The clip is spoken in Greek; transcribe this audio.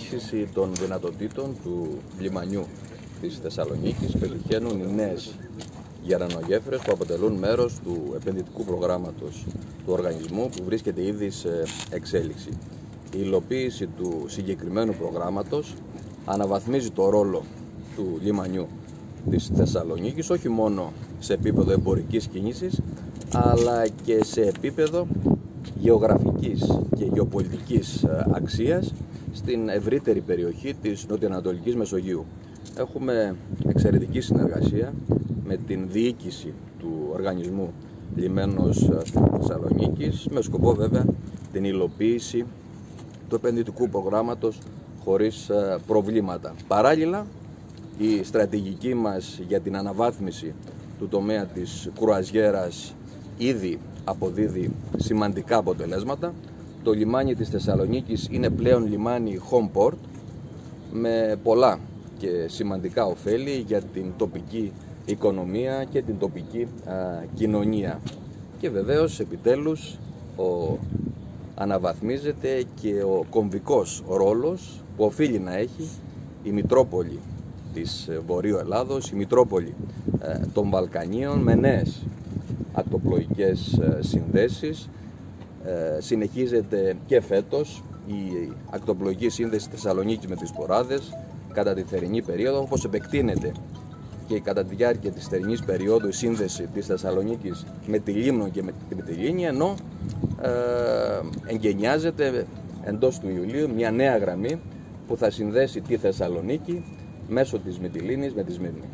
αύξηση των δυνατοτήτων του λιμανιού της Θεσσαλονίκης πετυχαίνουν οι νέες γερανογέφυρες που αποτελούν μέρος του επενδυτικού προγράμματος του οργανισμού που βρίσκεται ήδη σε εξέλιξη. Η υλοποίηση του συγκεκριμένου προγράμματος αναβαθμίζει το ρόλο του λιμανιού της Θεσσαλονίκης όχι μόνο σε επίπεδο εμπορικής κίνησης αλλά και σε επίπεδο γεωγραφικής και γεωπολιτικής ε, αξίας στην ευρύτερη περιοχή της νοτιοανατολικής Μεσογείου. Έχουμε εξαιρετική συνεργασία με την διοίκηση του οργανισμού Λιμένος ε, Θεσσαλονίκης με σκοπό βέβαια την υλοποίηση του επενδυτικού προγράμματος χωρίς ε, προβλήματα. Παράλληλα, η στρατηγική μας για την αναβάθμιση του τομέα της κουραζιέρας ήδη αποδίδει σημαντικά αποτελέσματα. Το λιμάνι της Θεσσαλονίκης είναι πλέον λιμάνι home port με πολλά και σημαντικά ωφέλη για την τοπική οικονομία και την τοπική κοινωνία. Και βεβαίως επιτέλους ο, αναβαθμίζεται και ο κομβικός ρόλος που οφείλει να έχει η Μητρόπολη της Βορείου Ελλάδος, η Μητρόπολη ε, των Βαλκανίων με νέες ακτοπλοϊκές ε, συνδέσεις. Ε, συνεχίζεται και φέτος η ακτοπλοϊκή σύνδεση Θεσσαλονίκη με τις Ποράδες κατά τη θερινή περίοδο, όπως επεκτείνεται και κατά τη διάρκεια της θερινής περίοδου η σύνδεση της Θεσσαλονίκης με τη Λίμνο και με, τη Λίνη, ενώ ε, εγκαινιάζεται εντός του Ιουλίου μια νέα γραμμή που θα συνδέσει τη Θεσσαλονίκη μέσω της Μυτιλίνης με τη Σμύρνη.